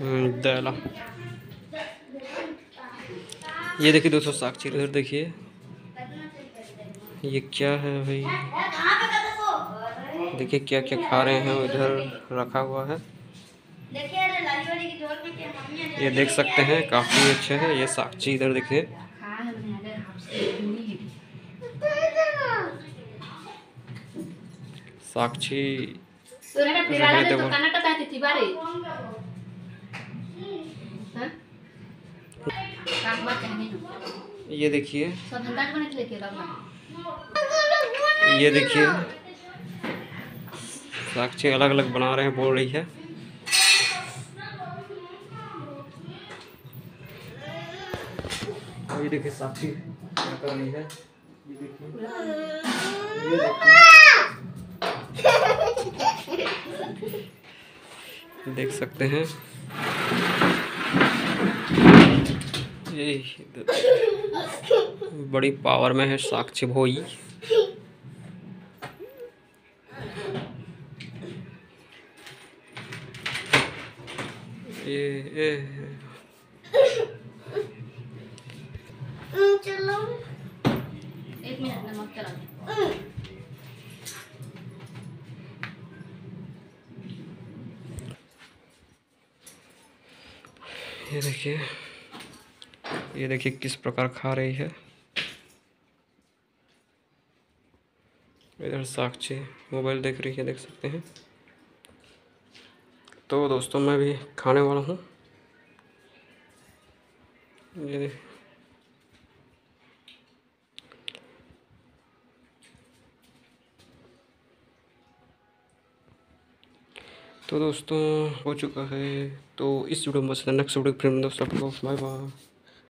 हम्म, दाला। ये देखिए दोस्तों साक्षी इधर देखिए। ये क्या है भाई? देखिए क्या क्या खा रहे हैं इधर रखा हुआ है। ये देख सकते हैं काफ़ी अच्छे हैं। ये साक्षी इधर देखिए। साक्षी ये देखिए। ये देखिए। साक्षी अलग अलग बना रहे हैं, बोल रही है। ये देखिए साक्षी कर रही है। ये देखिए। देख सकते हैं। ये बड़ी पावर में है साक्षी भोई। ये ये। एक मिनट नमक चला ये देखिए। ये देखिए किस प्रकार खा रही है। इधर साक्षी मोबाइल देख रही है, देख सकते हैं। तो दोस्तों मैं भी खाने वाला हूँ। ये तो दोस्तों हो चुका है। तो इस वीडियो में बस नेक्स्ट वीडियो फिर दोस्तों बाय बाय